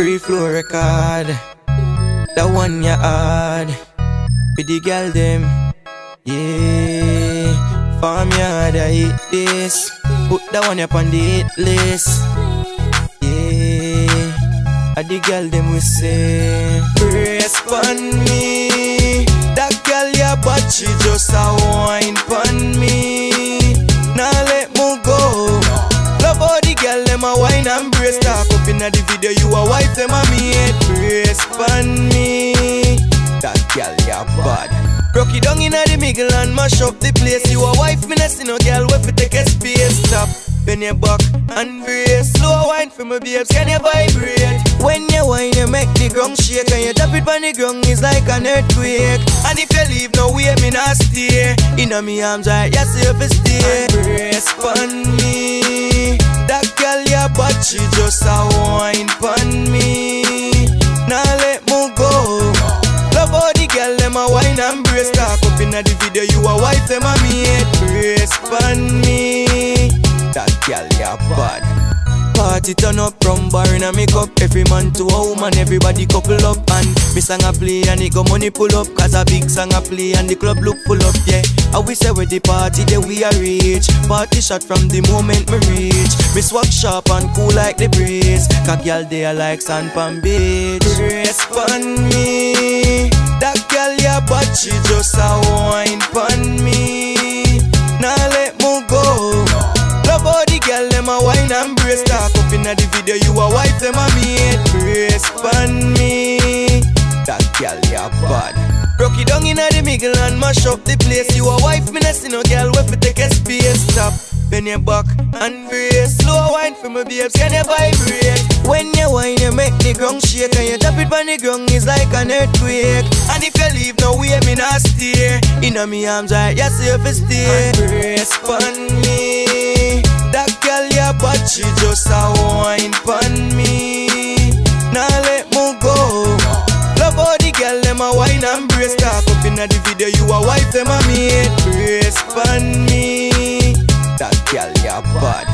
Free flow record. That one you had. With the girl them. Yeah. Farm yard I eat this. Put that one up on the hit list. Yeah. And the girl them we say. Pon me. That girl yeah but she just a wine wine and brace. Talk up inna the video you a wife them a mate Brace pon me. That girl ya bad. Broke it down inna the middle and mash up the place. You a wife me see no girl we fi take a space? Stop Bend your back and brace. Slow wine for my babes, can you vibrate? When you wine, you make the ground shake And you tap it on the ground, it's like an earthquake. And if you leave, no way, me not stay. Inna me arms, right, you safe to stay. Brace pon me brace Talk up inna the video, you a wife, them a mate Brace pon me. That girl, yeah, bad. Party turn up from bar in a make up Every man to a woman, everybody couple up. And me song a play and it go money pull up. Cause a big song a play and the club look full up, yeah. I we say with the party that we are reach. Party shot from the moment me reach. Me swag sharp and cool like the breeze. Cause girl they are like sand pan beach video you a wife them a mate Brace pon me. That girl ya bad. Broke it down inna the middle and mash up the place. You a wife me nah see no girl we fi take a space. Stop Bend your back and brace. Slow wine for my babes, can you vibrate? When you wine, you make the ground shake. And you tap it on the ground, it's like an earthquake. And if you leave, no way, me not stay. Inna me arms, right, you safe to stay. And brace me. That girl, yeah, but she just a wine and brace. Talk up inna the video, you a wife, them a mate Brace pon me. That girl, yeah, bad